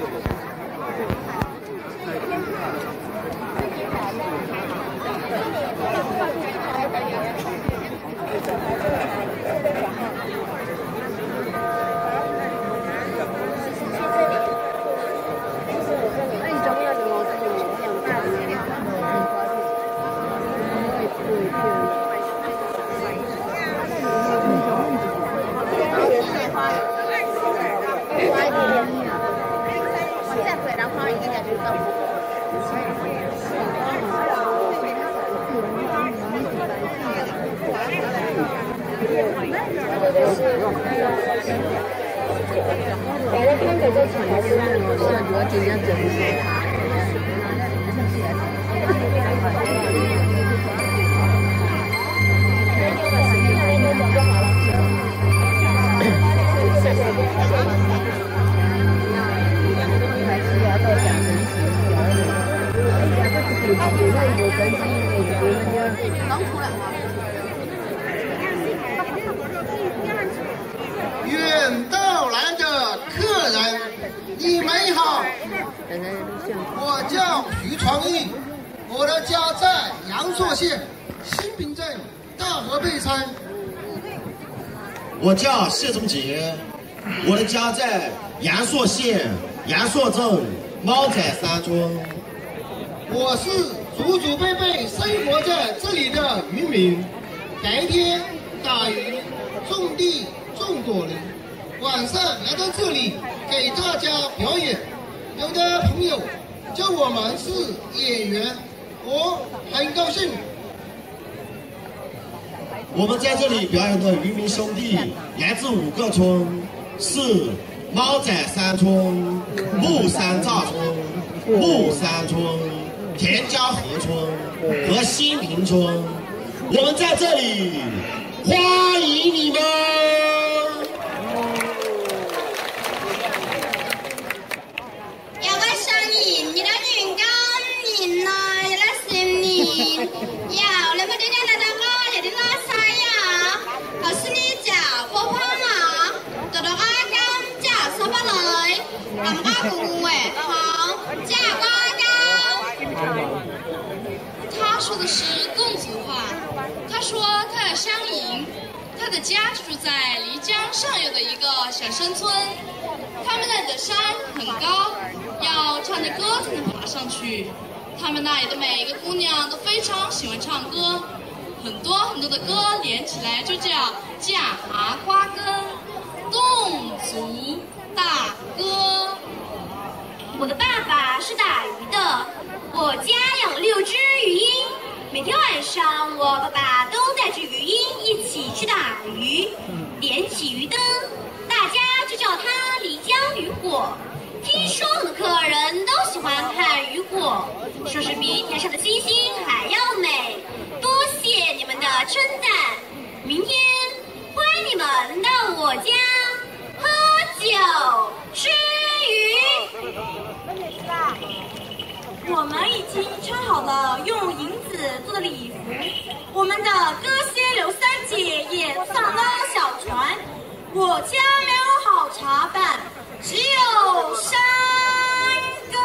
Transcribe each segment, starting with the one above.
partido. 县阳朔镇猫仔山村。我是祖祖辈辈生活在这里的渔民，白天打鱼、种地、种果林，晚上来到这里给大家表演。有的朋友叫我们是演员，我很高兴。我们在这里表演的渔民兄弟来自五个村，是猫仔山村、木山寨村、木山村。田家河村和新平村，我们在这里欢迎你们。有位商人，你的员工年來有得新年，有你們點解大大哥有啲拉晒呀？頭先呢就波波啊，到到阿金就收翻嚟，林阿公誒好，加瓜。他说的是侗族话。他说他叫香莹，他的家住在漓江上游的一个小山村。他们那里的山很高，要唱着歌才能爬上去。他们那里的每一个姑娘都非常喜欢唱歌，很多很多的歌连起来就叫架蛤花根侗族大歌。我的爸爸是打鱼的，我家养六只鱼鹰，每天晚上我爸爸都带着鱼鹰一起去打鱼，点起鱼灯，大家就叫它漓江渔火。听说我们客人都喜欢看渔火，说是比天上的星星还要美。多谢你们的称赞，明天欢迎你们到我家喝酒吃鱼。我们已经穿好了用银子做的礼服，我们的歌仙刘三姐也上了小船。我家没有好茶饭，只有山歌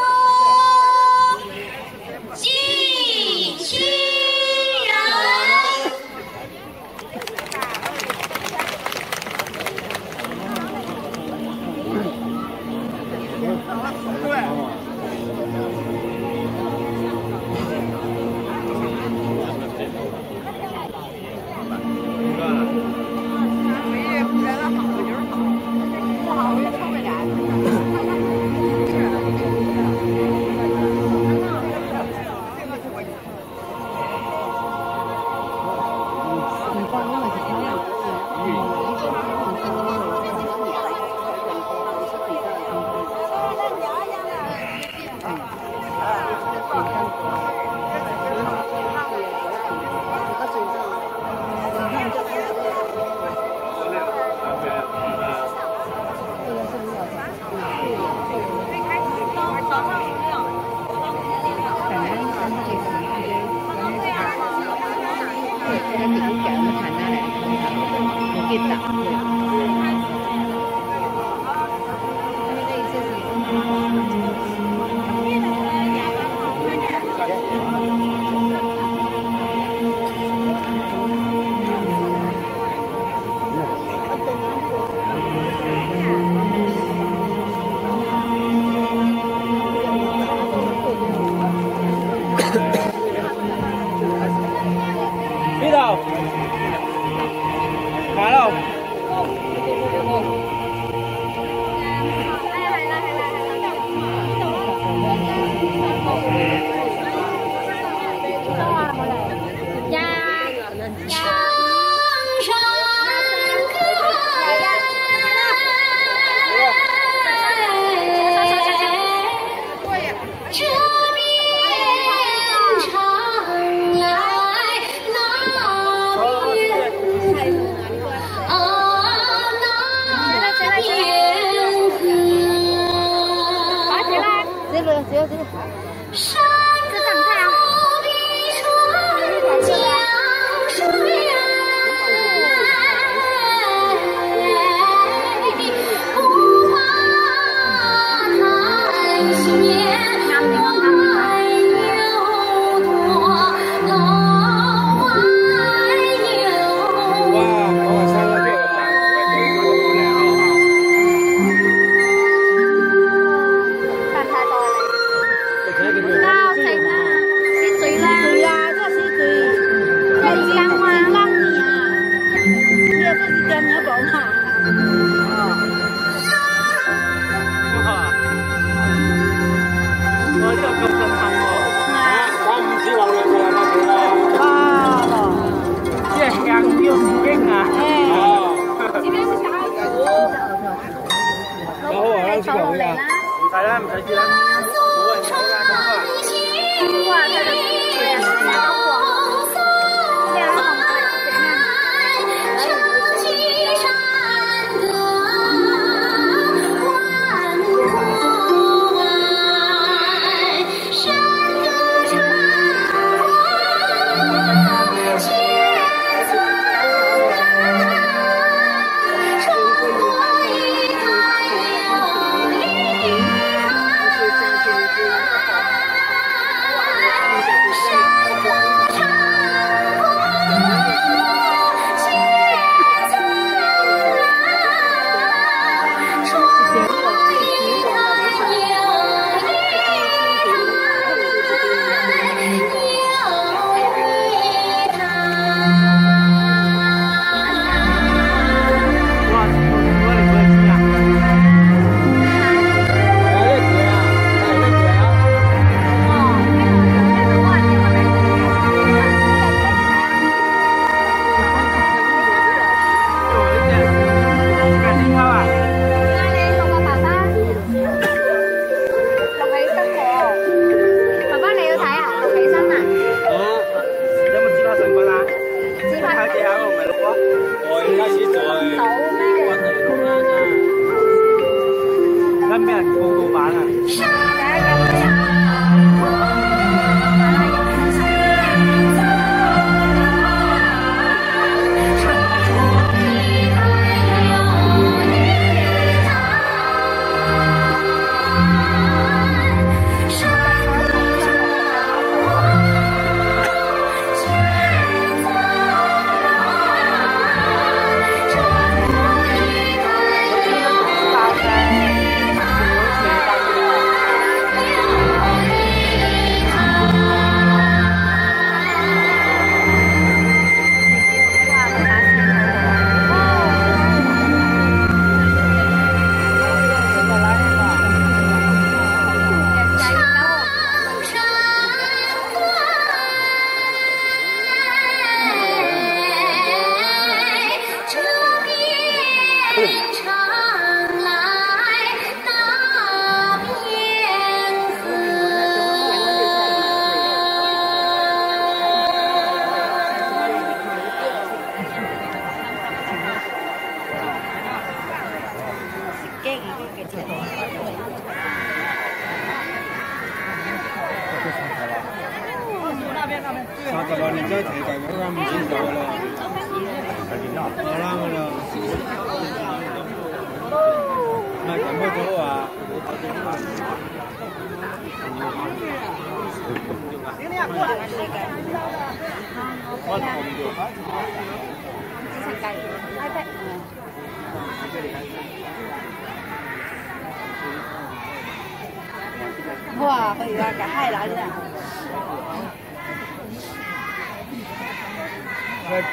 南的。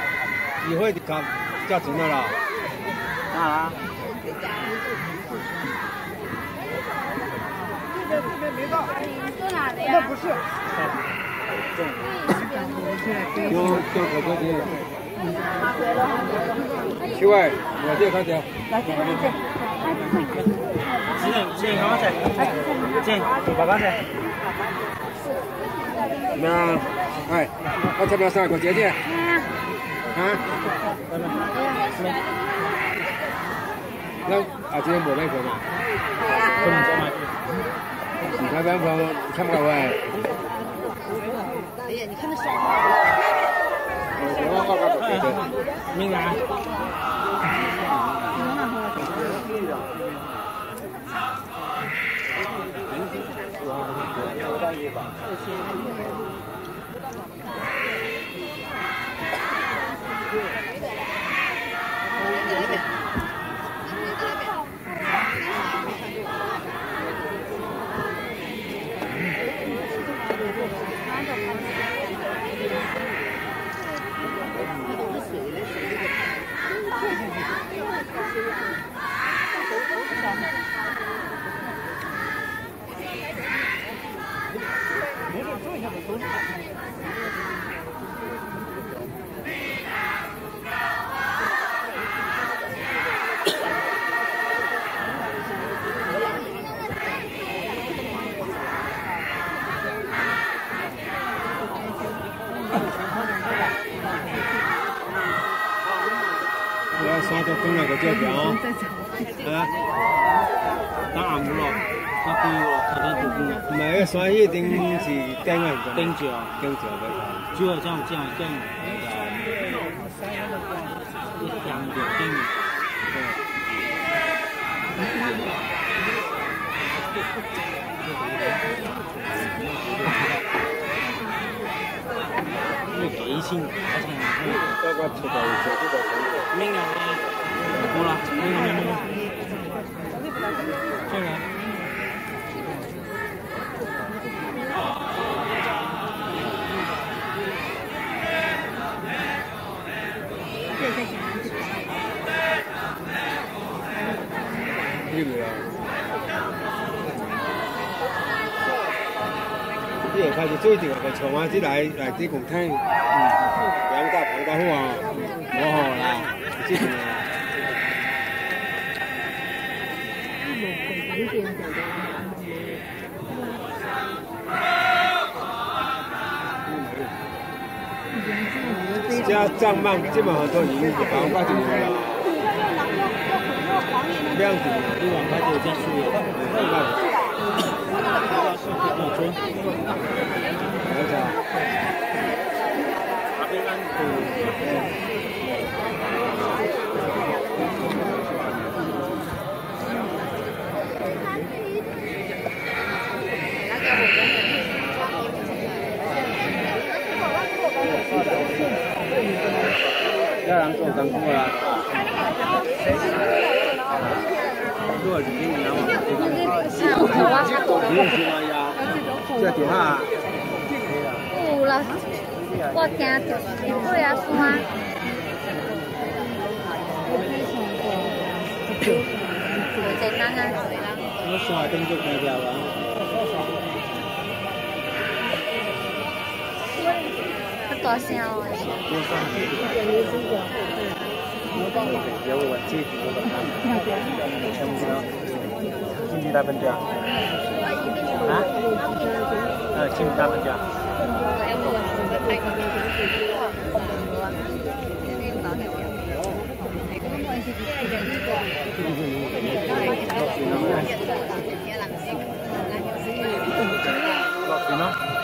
你会搞叫钱的了？啊？这边没到。坐哪的呀？那不是。有有可多的。七位，我这看见。来，这边这。几点？几点刚刚才？几点？八刚才。那，哎，我这边上个姐姐。啊。那啊，今天没买票嘛？不能再买。你看买票看不到喂？哎呀，你看那小明来。我要刷到东那个照片哦。啊？打暗了，打低了，他在做工了。唔系，刷一定是顶啊，顶住啊，顶住嘅。主要这样这样这样，一两点顶。你给信，而且这个出来做这个工作。明年呢？好了，明年 明年。这个。呢个啊，呢个开始最定个长啊，只来来啲共听，嗯，两家朋家好啊，我好啦，之前啊。 加账慢，基本上都已经百分之八九了。量子一万块就这样输了，一万。多少？要人做功夫啦。做是今年嘛？你是嘛呀？这电话。有啦，我惊着上过啊山。在哪啊？我山顶就看到了。较大声哦。有我这全部都经济大笨家。啊？呃，经济大笨家。落咯。做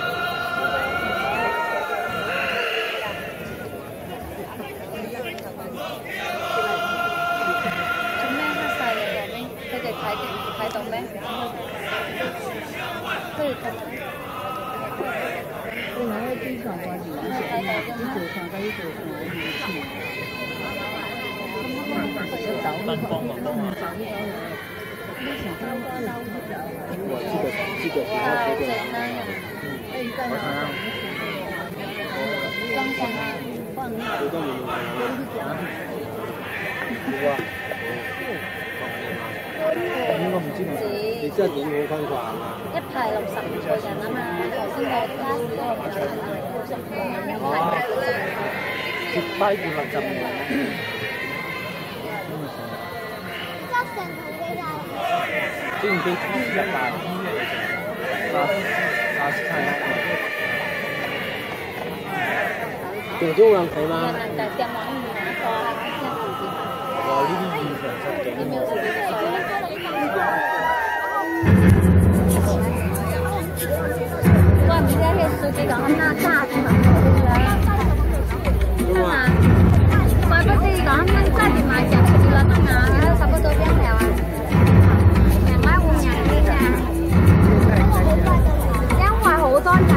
睇到咩？佢哋睇。我拿到机场关系，一九场到一九场我没去。灯光广东话。我这个这个比较这个。我想想。光光啊，最多唔係啊？有啊。应该唔知道，你真系点好分啩？一排六十个人啊嘛，头先我 class 嗰个就系哦，接低住六十人。知唔知一排？八八十七。仲中人睇吗？但系网唔拿货，哇！呢啲现场实景喎。 唔知系数据讲啱啱炸住埋咁啊！怪不得讲啱啱炸住埋只出啦，当然喺十个度边系啊，人买换人嘅啫，因为好多人。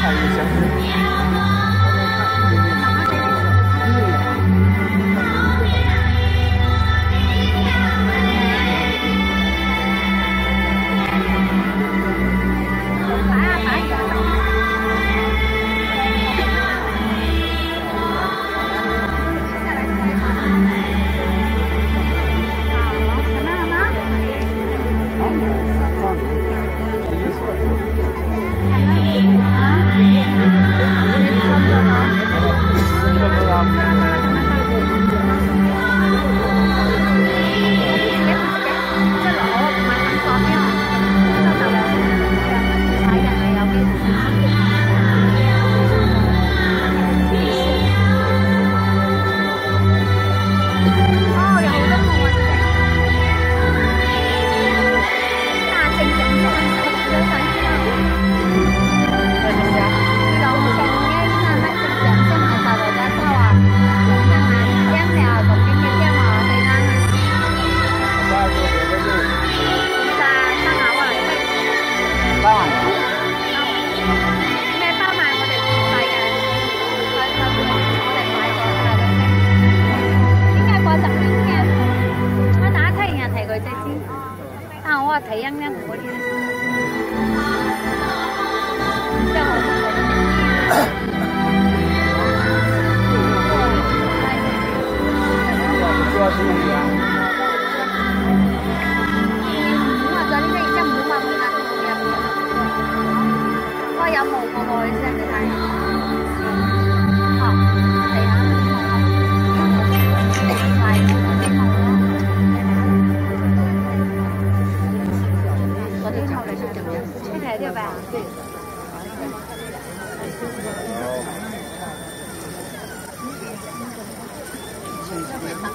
啊，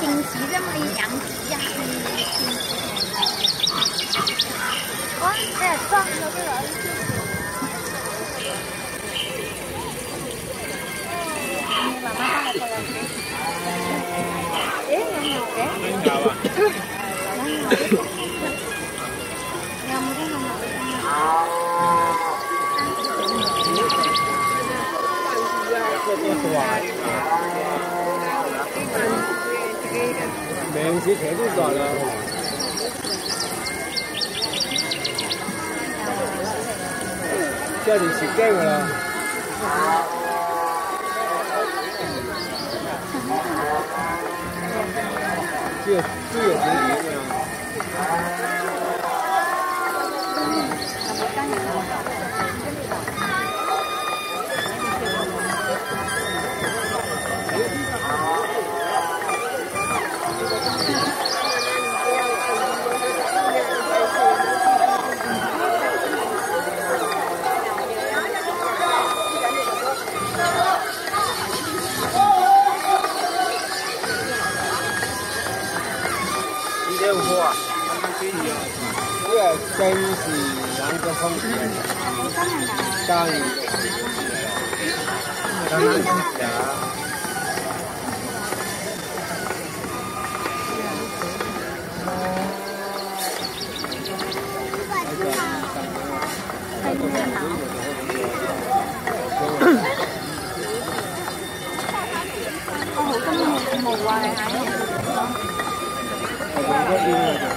矜持啫嘛，你饮一哇！你系装咗啲两你妈妈帮我过嚟先。咦，有牛嘅？有啊有冇啲牛这都是哇 名字全都转了叫你去盖了这这有什么一 这个真是两个风景，大雨，刚刚起啊。我好多毛毛啊，你睇。我们这边的做五六八，嗰啲系咪毛啊？我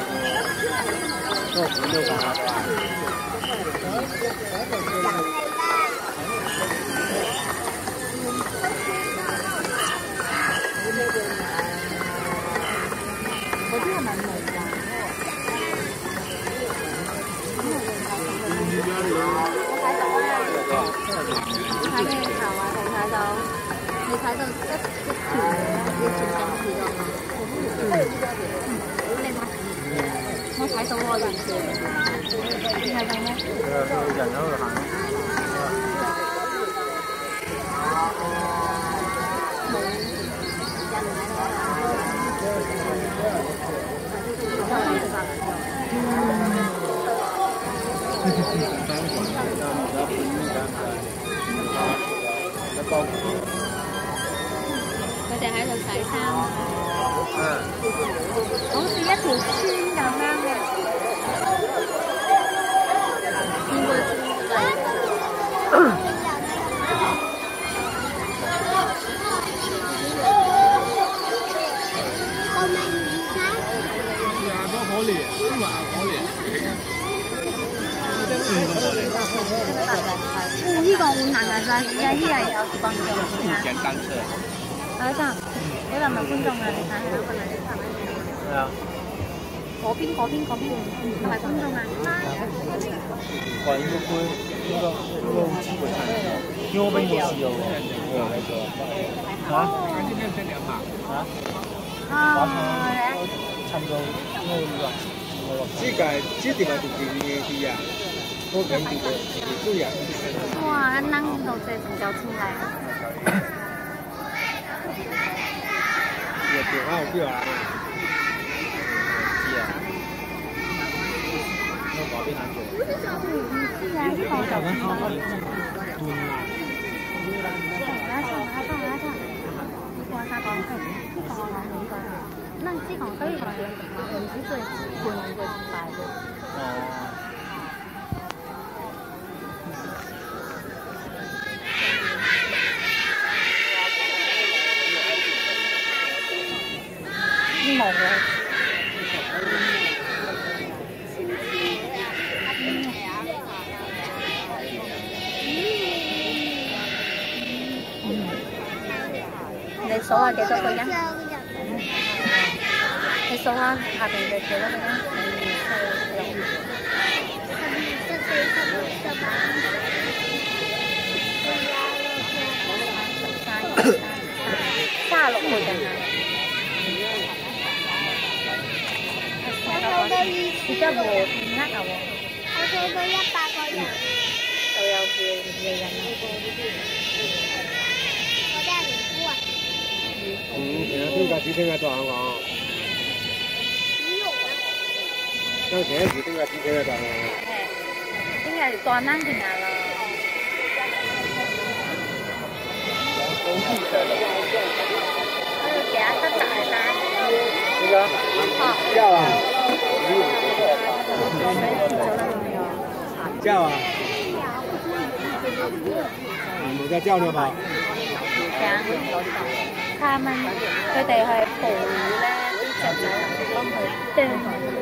睇到啊，睇咩头啊？你睇到？你睇到一一条一条线条啊？你睇， hai sông hoa gần trường hai sông đấy gần đó là hàng có thể hãy được tại sao? À. Ủa, tôi thường xuyên đào nam 好難啊！就係依家依係有觀眾嘅。簡單車。睇下，呢個係咪觀眾啊？你睇下嗰個女係啊，嗰邊嗰邊嗰邊唔係觀眾啊！哇，應該會應該應該會知會睇，因為我俾冇試過喎，我有睇過。嚇？嚇？啊，差唔多，因為呢個這個這地方就幾啲啊，哇，俺奶奶在自家村来。也对，俺不有啊。是啊。那宝贝难做。不是小动物，是人家的宝贝。你讲讲讲讲讲讲。你讲啥宝贝？你讲啥宝贝？那这种可以养，我们就是过年就吃排骨。哦。数下几多个人？你数下下边嘅几多个人？三十六个人啊！而家和唔呃啊喎！我数到一百个人，就有几几人 嗯，今个几天个多行哦。今天是今个几天个多行？今个是多难几难了。这个叫啊，叫啊，没在叫呢吧？嗯他们：佢哋去哺乳咧，或者幫佢定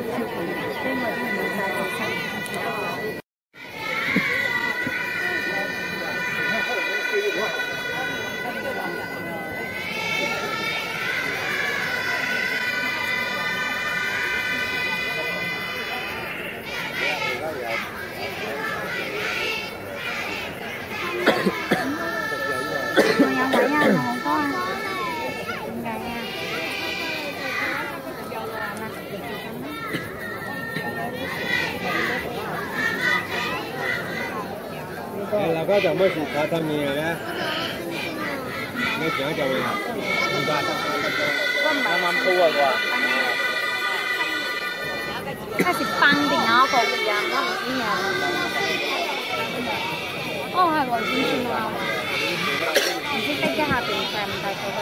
照顧。没事，他他明年嘞，我这样教育他，明白？慢慢铺啊，哥。他是班的，然后考的呀，我不是呀。哦，还玩真心话。你是在家下边在吗？在做啥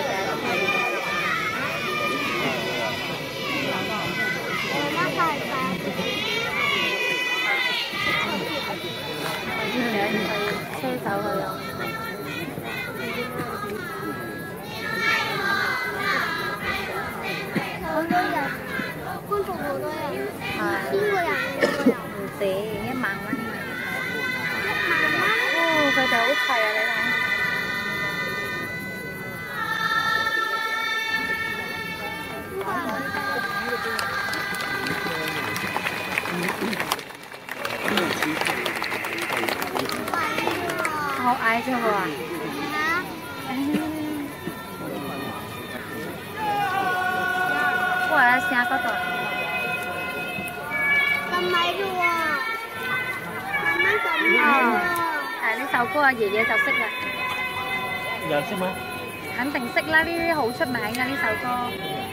？Thank you. 車走佢啊！好多人，觀眾好多人，係邊個人？唔止一萬蚊啊！一萬蚊。哦，佢哋好齊啊！识吗？肯定识啦！呢啲好出名嘅呢首歌，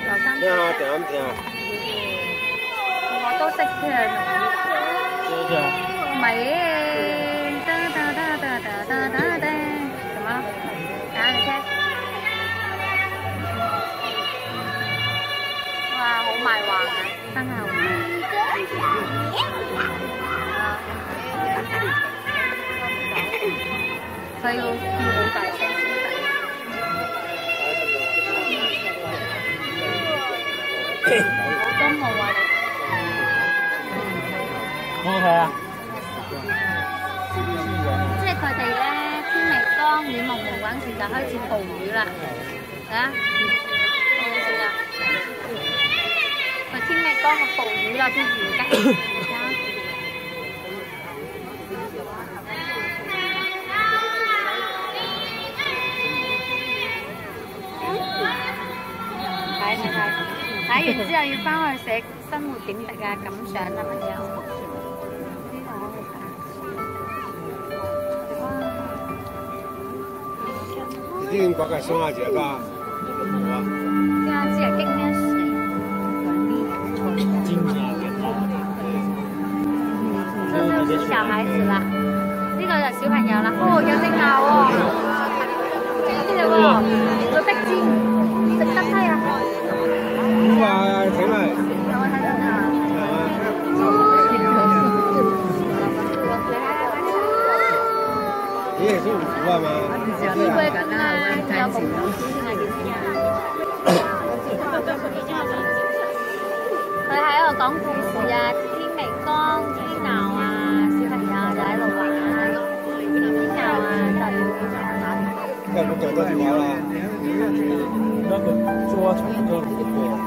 刘生听下听下听下。我都识嘅。知唔知啊？唔系，得得得得得得得得，什么？等下你听。哇，好卖横啊！真系好卖。佢要要好大声 先得。好多冇啊！好睇啊！即係佢哋咧，天未光、雨蒙蒙嗰陣時就開始暴雨啦。啊？佢天未光就捕魚啦，啲魚雞。然之後要翻去寫生活點滴啊、感想啊乜嘢。已经把个双下姐吧，好啊。对啊，这今年是今年的啦。这是小孩子啦，呢个是小朋友啦。哦，有只牛哦，这个哦，做壁纸。唔知佢噉呀，有冇咁？佢喺度讲故事啊，天明光，天鬧啊，小朋友就喺度玩。你？天鬧呀，真係好鬼嘈呀！你做過電話？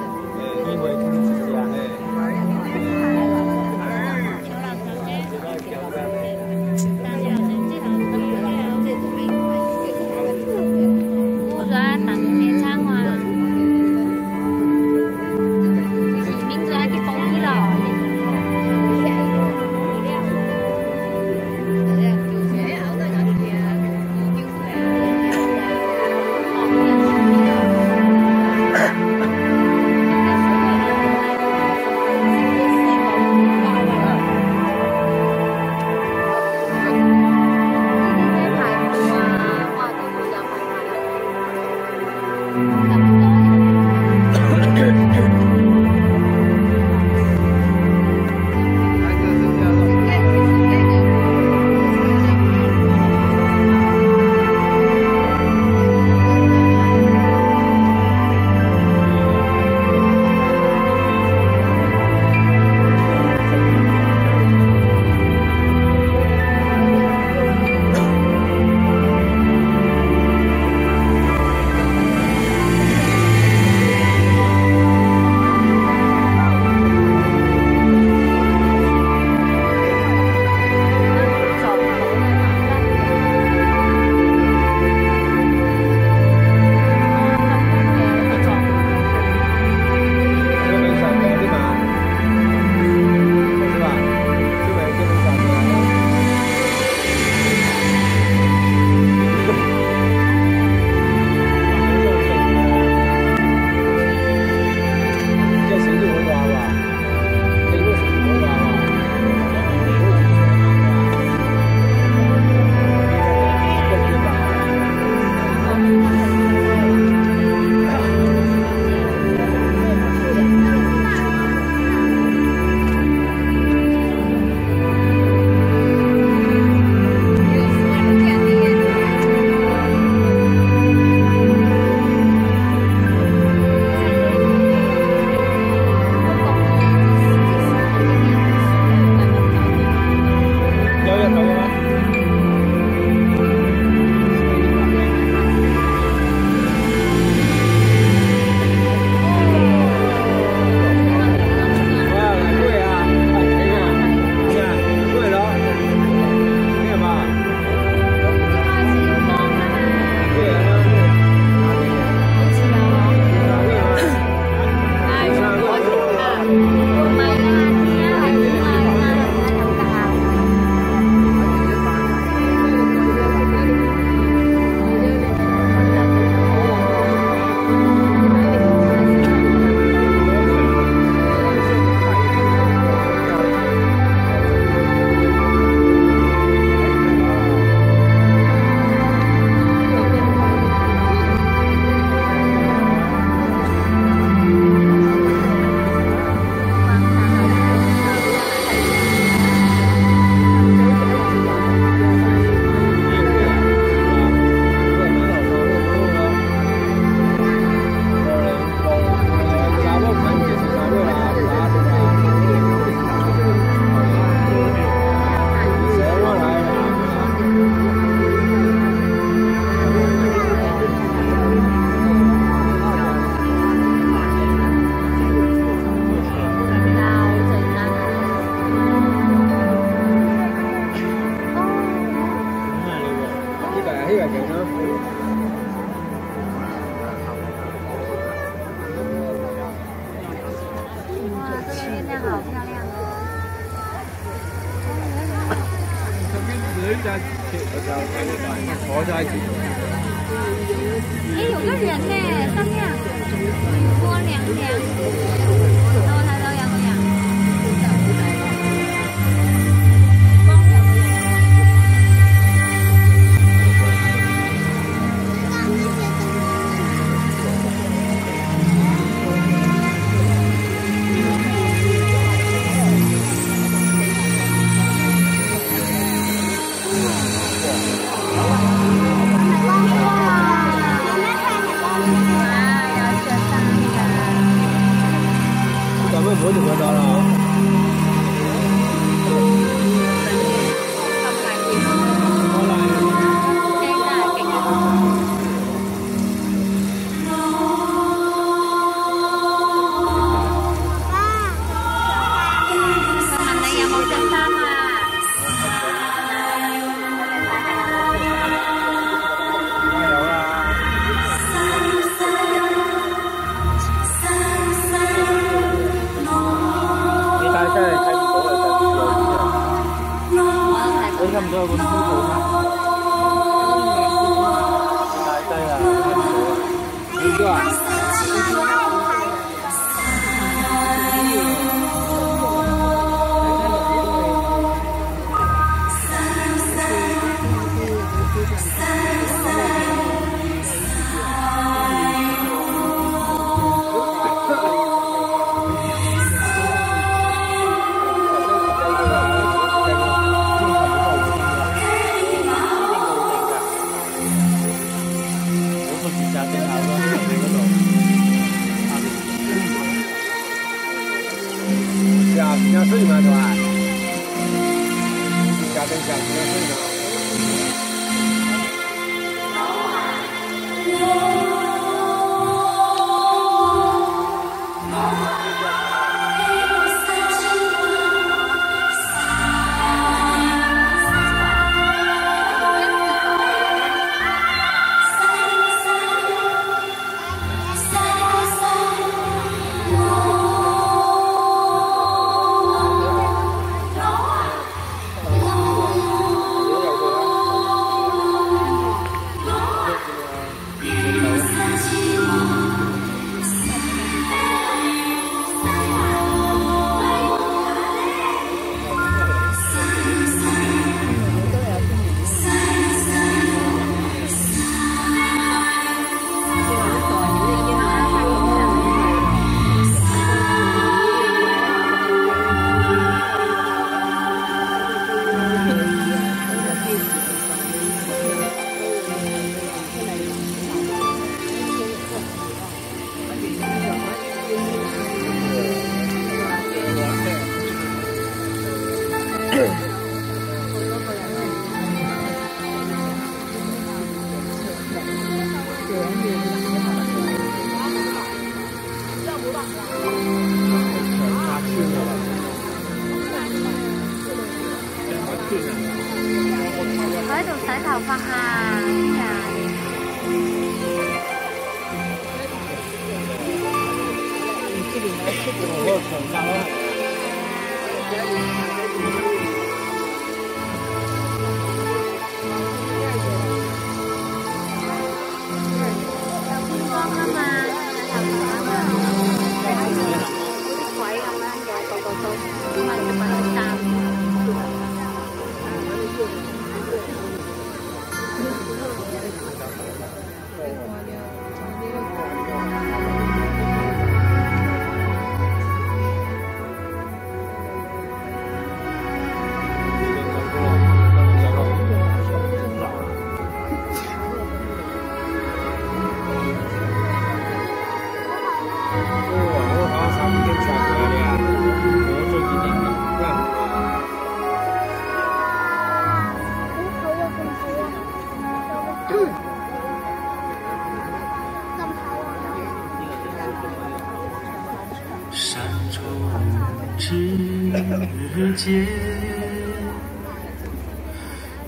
世界，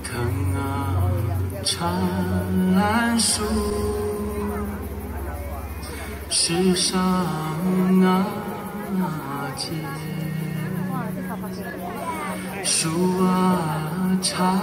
藤啊缠树，世上啊，树啊缠。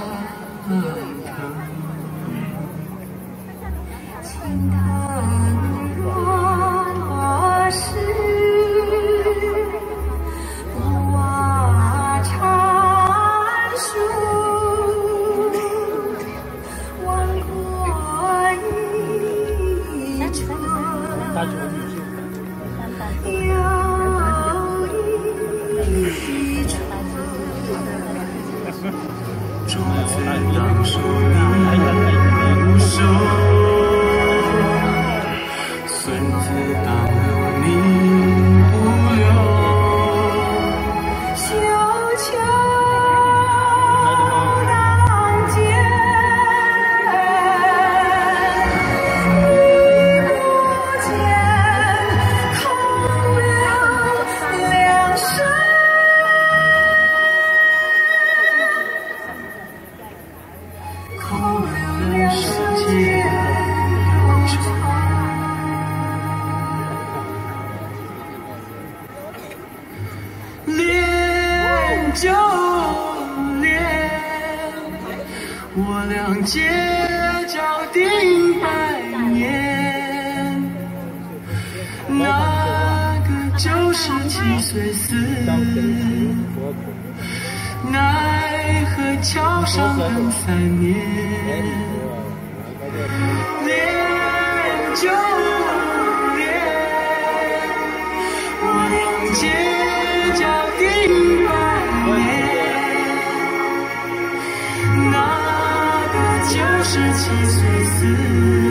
九十七岁死，